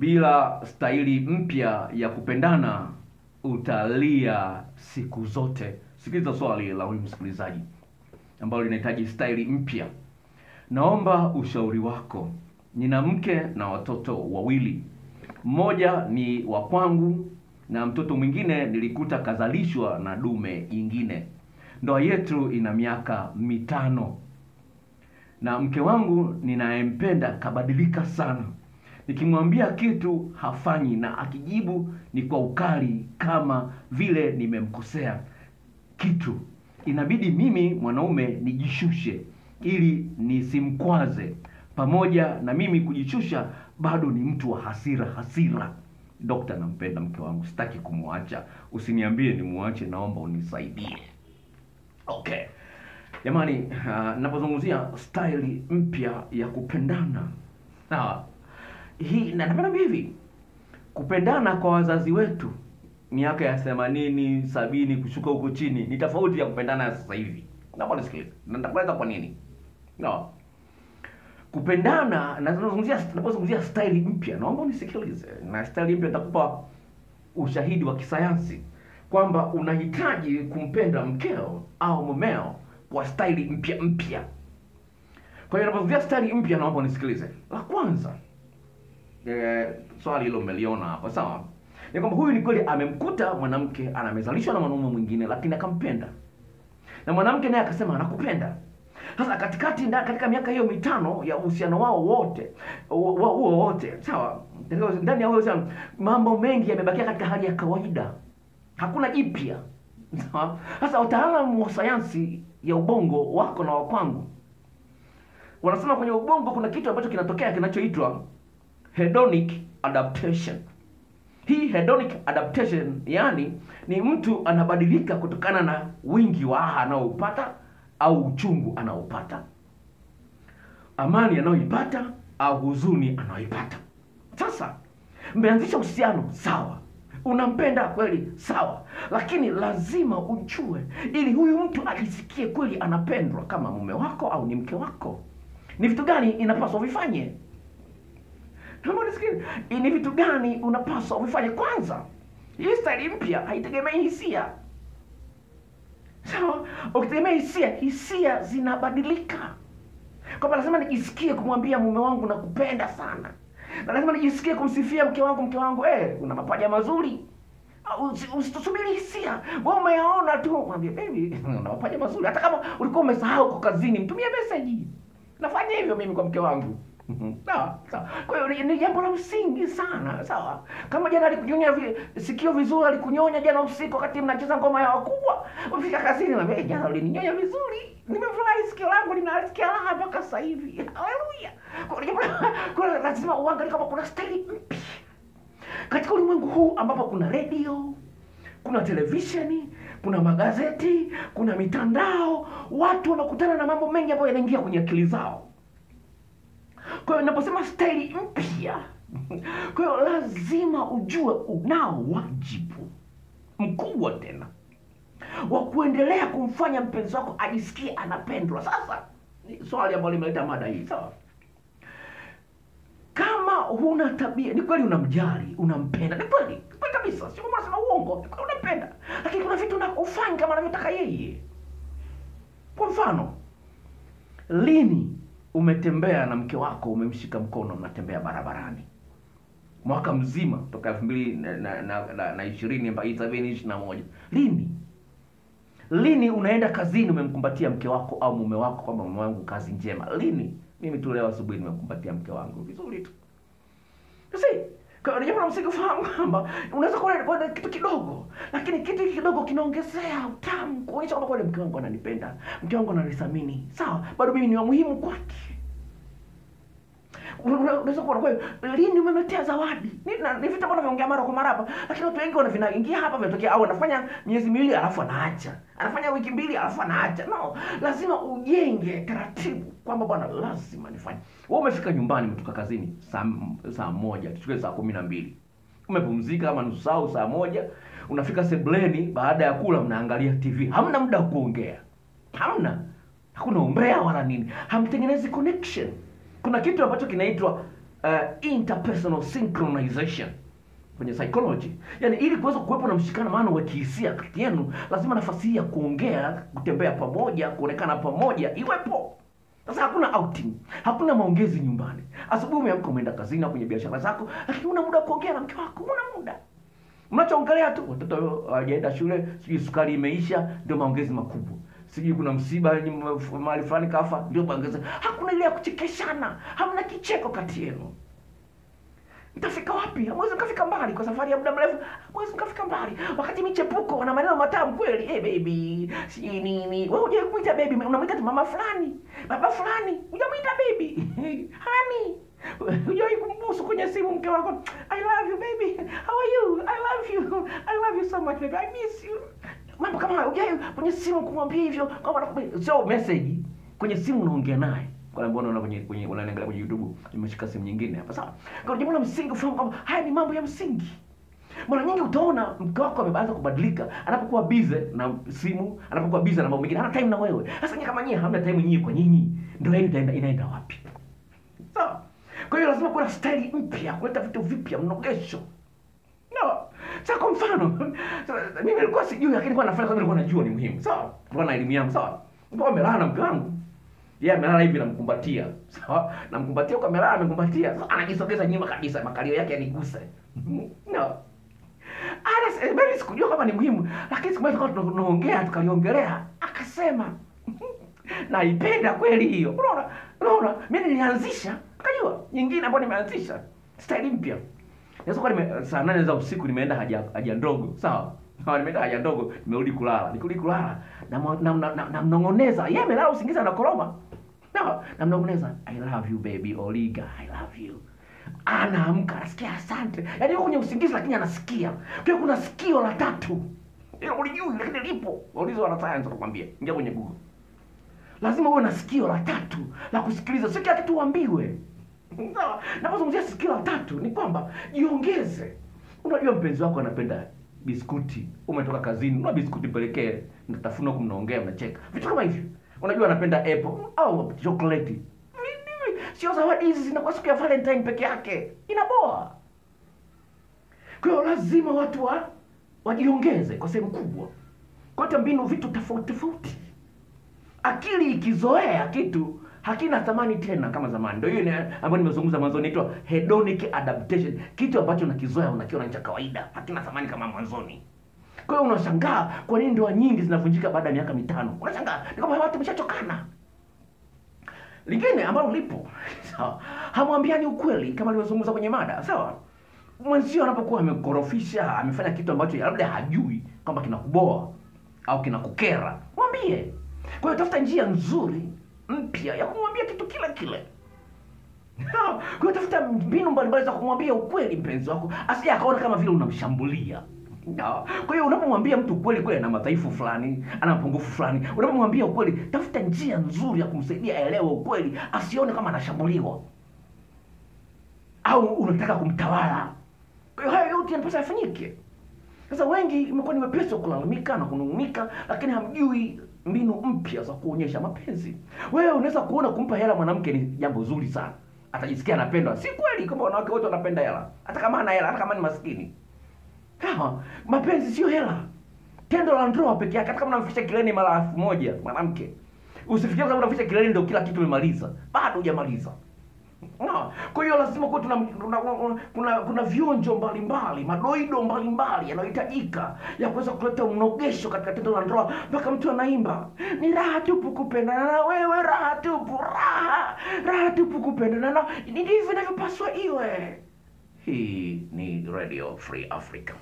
bila staili mpya ya kupendana utalia siku zote. Sikiliza swali la huyu msikilizaji ambalo linahitaji staili mpya. Naomba ushauri wako. Nina mke na watoto wawili, mmoja ni wa kwangu na mtoto mwingine nilikuta kazalishwa na dume ingine. Ndoa yetu ina miaka mitano na mke wangu ninayempenda kabadilika sana. Nikimwambia kitu hafanyi, na akijibu ni kwa ukali, kama vile nimemkosea kitu. Inabidi mimi mwanaume nijishushe ili nisimkwaze. Pamoja na mimi kujishusha, bado ni mtu wa hasira hasira. Dokta, nampenda mke wangu, sitaki kumwacha. Usiniambie nimwache, naomba unisaidie. Okay. Jamani, uh, napozungumzia staili mpya ya kupendana sawa, hii na napenda hivi kupendana kwa wazazi wetu miaka ya themanini sabini kushuka huko chini ni tofauti ya kupendana ya sasa hivi. Naomba nisikilize, nitakueleza kwa nini. No. Kupendana na nazungumzia napozungumzia staili mpya, naomba unisikilize, na staili mpya nitakupa ushahidi wa kisayansi kwamba unahitaji kumpenda mkeo au mumeo kwa staili mpya mpya. Kwa hiyo napozungumzia staili mpya, naomba unisikilize. La kwanza, eh, swali hilo mmeliona hapa, sawa? Ni kwamba huyu ni kweli amemkuta mwanamke anamezalishwa na mwanaume mwingine, lakini akampenda, na mwanamke naye akasema anakupenda. Sasa katikati nda, katika miaka hiyo mitano ya uhusiano wao wote huo wote, sawa, ndani ya huo uhusiano mambo mengi yamebakia katika hali ya kawaida, hakuna jipya. Sasa wataalamu wa sayansi ya ubongo wako na wakwangu wanasema kwenye ubongo kuna kitu ambacho kinatokea kinachoitwa hedonic adaptation. Hii hedonic adaptation, yani ni mtu anabadilika kutokana na wingi wa raha anaoupata au uchungu anaopata, amani anayoipata au huzuni anaoipata Sasa mmeanzisha uhusiano sawa, unampenda kweli sawa, lakini lazima ujue, ili huyu mtu ajisikie kweli anapendwa kama mume wako au ni mke wako, ni vitu gani inapaswa vifanye? Nisikie, ni vitu gani unapaswa uvifanye? Kwanza, hii staili mpya haitegemei hisia sawa. Ukitegemea hisia, hisia zinabadilika, kwamba lazima nijisikie kumwambia mume wangu nakupenda sana, na lazima nijisikie kumsifia mke wangu, mke wangu eh, una mapaja mazuri. Usi- Usitusubiri hisia, wewe umeyaona tu, mwambie baby, una mapaja mazuri. Hata kama ulikuwa umesahau kwa kazini, mtumie message, nafanya hivyo mimi kwa mke wangu. Sawa. Kwa hiyo ni- jambo la msingi sana, sawa. Kama jana alikunyonya vi, sikio vizuri, alikunyonya jana usiku wakati mnacheza ngoma ya wakubwa, ufika kazini na mimi jana ulininyonya vizuri, nimefurahi, sikio langu linasikia raha mpaka sasa hivi. Haleluya! Kwa hiyo lazima uangalie kama kuna staili mpya katika ulimwengu huu ambapo kuna redio, kuna televisheni, kuna magazeti, kuna mitandao, watu wanakutana na mambo mengi ambayo yanaingia kwenye akili zao. Kwa hiyo naposema staili mpya, kwa hiyo lazima ujue unao wajibu mkubwa tena wa kuendelea kumfanya mpenzi wako ajisikie anapendwa. Sasa swali ambalo limeleta mada hii, sawa? Kama huna tabia, ni kweli unamjali, unampenda, ni kweli, kweli kabisa, sio kama unasema uongo, ni kweli unampenda, lakini kuna vitu unafanya kama anavyotaka yeye. Kwa mfano, lini umetembea na mke wako, umemshika mkono, mnatembea barabarani. Mwaka mzima toka elfu mbili na, ishirini mpaka ishirini na moja. Lini? Lini unaenda kazini umemkumbatia mke wako au mume wako kwamba mume wangu kazi njema? Lini? Mimi tu leo asubuhi nimekumbatia mke wangu. Vizuri tu. Ni jambo la msingi ufahamu kwamba unaweza kuwa na kitu kidogo. Lakini kitu kidogo kinaongezea utamu. Kuonyesha kwamba kweli mke wangu ananipenda mke wangu ananithamini sawa bado mimi ni wa muhimu kwake unaweza kuona kwa lini umemletea zawadi? Ni, vitu ambavyo naongea mara kwa mara hapa. Lakini watu wengi wana vinaingia hapa vinatokea au anafanya miezi miwili alafu anaacha anafanya wiki mbili alafu anaacha. No. Lazima ujenge taratibu kwamba bwana lazima nifanye. Wewe umefika nyumbani umetoka kazini saa saa moja tuchukue saa kumi na mbili. Umepumzika kama nusu saa saa moja unafika sebleni baada ya kula mnaangalia tv hamna muda wa kuongea. Hamna. Hakuna umbea wala nini. Hamtengenezi connection kuna kitu ambacho kinaitwa uh, interpersonal synchronization kwenye psychology. Yani ili kuweza kuwepo na mshikamano wa kihisia kati yenu lazima nafasi hii ya kuongea kutembea pamoja kuonekana pamoja iwepo. Sasa hakuna outing hakuna maongezi nyumbani. Asubuhi umeamka umeenda kazini au kwenye biashara zako lakini una muda wa kuongea na mke wako una muda. Mnachoongelea tu watoto hawajaenda shule sijui sukari imeisha ndio maongezi makubwa sijui kuna msiba mahali fulani kafa ndio maongezi hakuna ile ya kuchekeshana hamna kicheko kati yenu. Mtafika wapi? Hamwezi mkafika mbali kwa safari ya muda mrefu hamwezi mkafika mbali. Wakati michepuko wana maneno matamu kweli. Hey baby sijui nini. Wewe hujai kuita baby? Unamwita tu mama fulani baba fulani hujamwita baby? Hani hujawai kumbusu kwenye simu mke wako i love you baby how are you? I love you i love you so much baby i miss you mambo kama hayo ujai kwenye simu kumwambia hivyo kwamba nakupenda sio message. Kwenye simu unaongea naye. Kwa sababu unaona kwenye kwenye unaangalia kwenye YouTube nimeshika simu nyingine hapa sawa? Kwa jambo la msingi ufahamu kwamba haya ni mambo ya msingi. Mara nyingi utaona mke wako ameanza kubadilika anapokuwa busy na simu anapokuwa busy na mambo mengine hana time na wewe. Sasa nyinyi kama nyinyi hamna time nyinyi kwa nyinyi. Ndio hiyo itaenda inaenda wapi? Sawa? Kwa hiyo lazima kuwa na staili mpya kuleta vitu vipya mnogesho. no sasa kwa mfano mimi nilikuwa sijui lakini kwa nafanya kama nilikuwa najua ni muhimu. Sawa? Nilikuwa na elimu yangu sawa? Nilikuwa amelala na mke wangu. Yeye amelala hivi namkumbatia sawa? Namkumbatia kwa amelala amekumbatia. sasa anajisogeza nyuma kabisa makalio yake yaniguse. No. Ana mimi sikujua kama ni muhimu lakini siku moja tukawa tunaongea tukaliongelea. Akasema naipenda kweli hiyo. Unaona? Unaona? Mimi nilianzisha akajua nyingine ambayo nimeanzisha staili mpya naweza kuwa saa nane za usiku nimeenda haja haja ndogo sawa? Sawa nimeenda haja ndogo nimerudi kulala. Nikirudi kulala na, na, na, namnong'oneza. yeye amelala usingizi anakoroma. Sawa? namnong'oneza i love you baby oliga i love you. Anaamka anasikia asante. Yaani yuko kwenye usingizi lakini anasikia. Pia kuna sikio la tatu. Hilo ulijui lakini lipo. Waulizo wanasayansi watakwambia. Ingia kwenye google. Lazima uwe na sikio la tatu la kusikiliza. Sio kila kitu uambiwe sawa napozungumzia sikio la tatu ni kwamba jiongeze. Unajua mpenzi wako anapenda biskuti. Umetoka kazini una biskuti pelekee mtatafuna huku mnaongea mnacheka. Vitu kama hivyo. Unajua anapenda apple au vi- sio zawadi hizi zinakuwa siku ya valentine peke yake. Inaboa. Kwa hiyo lazima watu wa wajiongeze kwa sehemu kubwa. Kwata mbinu vitu tofauti tofauti. Akili ikizoea kitu hakina thamani tena kama zamani. Ndio hiyo ambayo nimezungumza mwanzo inaitwa hedonic adaptation. Kitu ambacho nakizoea unakiona ni cha kawaida. Hakina thamani kama mwanzoni. Kwa hiyo unashangaa kwa nini ndoa nyingi zinavunjika baada ya miaka mitano. Unashangaa ni kwamba watu wameshachokana. Lingine ambalo lipo sawa hamwambiani ukweli kama alivyozungumza kwenye mada sawa. Mwenzio anapokuwa amekorofisha amefanya kitu ambacho labda hajui kwamba kinakuboa au kinakukera mwambie. Kwa hiyo tafuta njia nzuri mpya ya kumwambia kitu kile. Kile tafuta mbinu mbalimbali za kumwambia ukweli mpenzi wako asije akaona kama vile unamshambulia. No. kwa hiyo unapomwambia mtu ukweli kweli ana madhaifu fulani ana mapungufu fulani unapomwambia ukweli tafuta njia nzuri ya kumsaidia aelewe ukweli asione kama anashambuliwa. Au unataka kumtawala. Kwa hiyo hayo yote yanapaswa yafanyike. Sasa wengi imekuwa ni wepesi wa kulalamika na kunung'unika lakini hamjui mbinu mpya za kuonyesha mapenzi. Wewe unaweza kuona kumpa hela mwanamke ni jambo zuri sana. Atajisikia anapendwa. Si kweli kwamba wanawake wote wanapenda hela. Hata kama ana hela hata kama ni maskini. Sawa mapenzi sio hela. Tendo la ndoa peke yake hata kama unamfikisha kileni mara elfu moja mwanamke. Usifikiri kama unamfikisha kileni ndio kila kitu umemaliza. Bado hujamaliza No. Kwa hiyo lazima tuna, tuna, kuna kuna vionjo mbalimbali madoido mbalimbali yanayohitajika ya kuweza kuleta mnogesho katika tendo la ndoa. Mpaka mtu anaimba ni raha tupu kupendana na wewe raha tupu raha raha tupu kupendana na ndivyo inavyopaswa iwe. Hii ni radio free africa